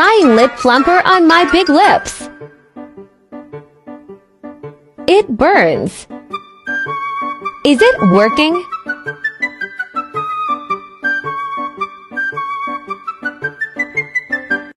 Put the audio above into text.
trying lip plumper on my big lips. It burns. Is it working?